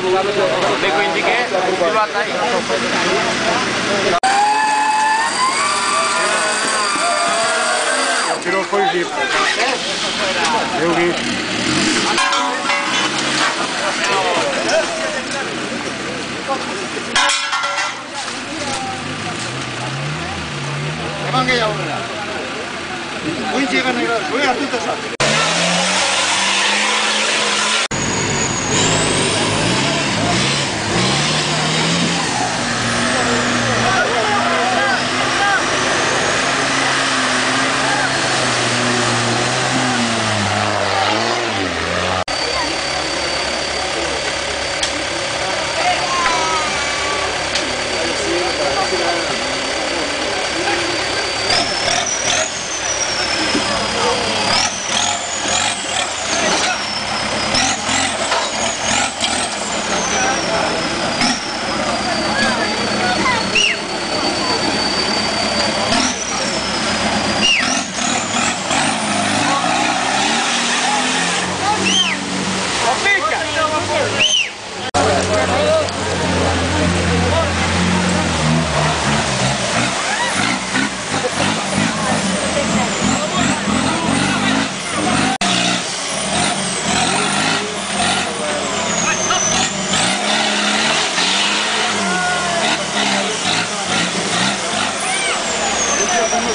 देखो इंडिके बात आई Tirou foi o jeep. Eu vi. Emang kayak apa? Kunci kan itu, gue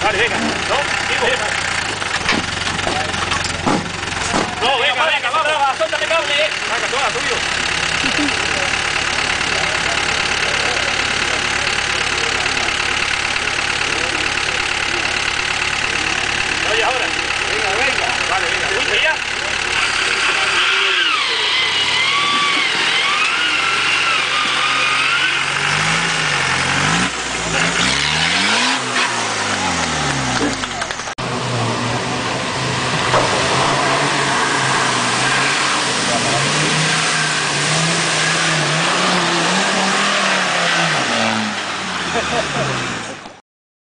Dale, venga. No, venga. No, venga, venga, vamos. Suéltate cable. Venga, toma, tuyo.